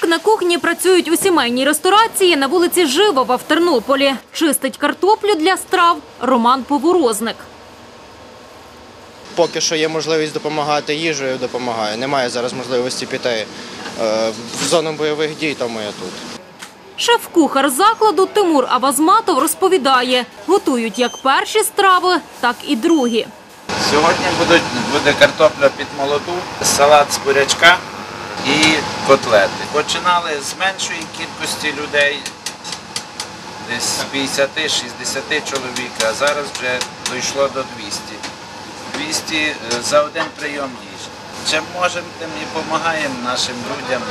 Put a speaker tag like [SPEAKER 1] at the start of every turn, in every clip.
[SPEAKER 1] Так на кухні працюють у сімейній ресторації на вулиці Живова в Тернополі. Чистить картоплю для страв Роман Поворозник.
[SPEAKER 2] Поки що є можливість допомагати їжею, допомагаю. Немає зараз можливості піти е, в зону бойових дій, тому я тут.
[SPEAKER 1] Шеф-кухар закладу Тимур Авазматов розповідає, готують як перші страви, так і другі.
[SPEAKER 3] Сьогодні будуть, буде картопля під молоду, салат з бурячка і котлети. Починали з меншої кількості людей, десь 50-60 чоловік, а зараз вже дійшло до 200. 200 е, за один прийом їжі. Чим можемо, тим і допомагаємо нашим людям,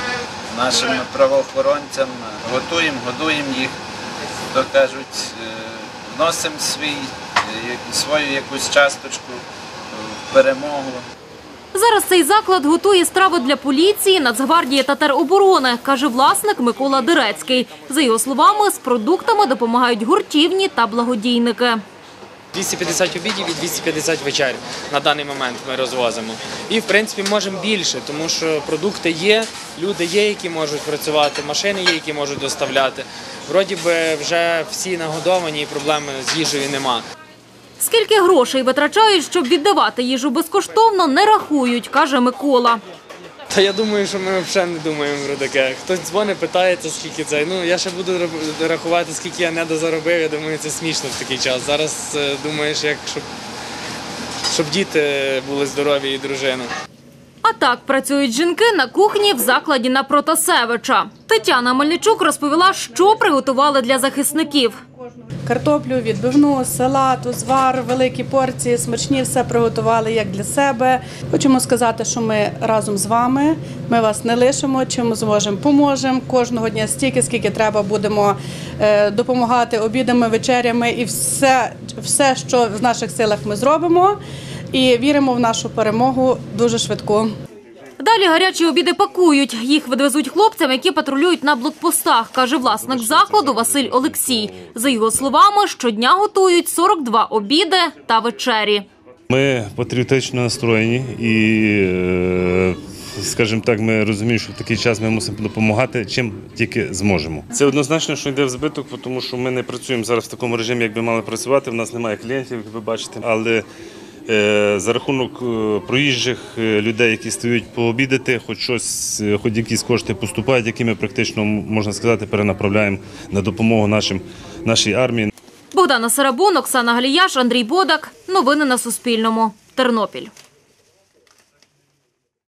[SPEAKER 3] нашим правоохоронцям. Готуємо, годуємо їх, то кажуть, е, вносимо свій, е, свою якусь часточку в перемогу.
[SPEAKER 1] Зараз цей заклад готує страви для поліції, Нацгвардії та тероборони, каже власник Микола Дирецький. За його словами, з продуктами допомагають гуртівні та благодійники.
[SPEAKER 4] 250 обідів і 250 вечер на даний момент ми розвозимо. І в принципі можемо більше, тому що продукти є, люди є, які можуть працювати, машини є, які можуть доставляти. Вроді би вже всі нагодовані і проблеми з їжею нема.
[SPEAKER 1] Скільки грошей витрачають, щоб віддавати їжу безкоштовно, не рахують, каже Микола.
[SPEAKER 4] Та я думаю, що ми взагалі не думаємо про таке. Хтось дзвонить, питається, скільки це. Ну я ще буду рахувати, скільки я недозаробив. Я думаю, це смішно в такий час. Зараз е, думаєш, як щоб, щоб діти були здорові і дружина.
[SPEAKER 1] А так працюють жінки на кухні в закладі на Протасевича. Тетяна Мельничук розповіла, що приготували для захисників.
[SPEAKER 5] Картоплю, відбивну, салат, узвар, великі порції, смачні, все приготували як для себе. Хочемо сказати, що ми разом з вами. Ми вас не лишимо, чим зможемо, поможемо. Кожного дня стільки, скільки треба, будемо е, допомагати обідами, вечерями і все, все, що в наших силах ми зробимо. І віримо в нашу перемогу дуже швидко.
[SPEAKER 1] Далі гарячі обіди пакують. Їх відвезуть хлопцям, які патрулюють на блокпостах, каже власник закладу Василь Олексій. За його словами, щодня готують 42 обіди та вечері.
[SPEAKER 6] Ми патріотично настроєні і, е, скажімо так, ми розуміємо, що в такий час ми мусимо допомагати, чим тільки зможемо. Це однозначно, що йде в збиток, тому що ми не працюємо зараз в такому режимі, як би мали працювати. У нас немає клієнтів, як ви бачите. Але за рахунок е, проїжджих е, людей, які стають пообідати, хоч щось, е, хоч якісь кошти поступають, які ми практично можна сказати перенаправляємо на допомогу нашим нашій армії.
[SPEAKER 1] Богдана Сарабун, Оксана Галіяш, Андрій Бодак. Новини на Суспільному. Тернопіль.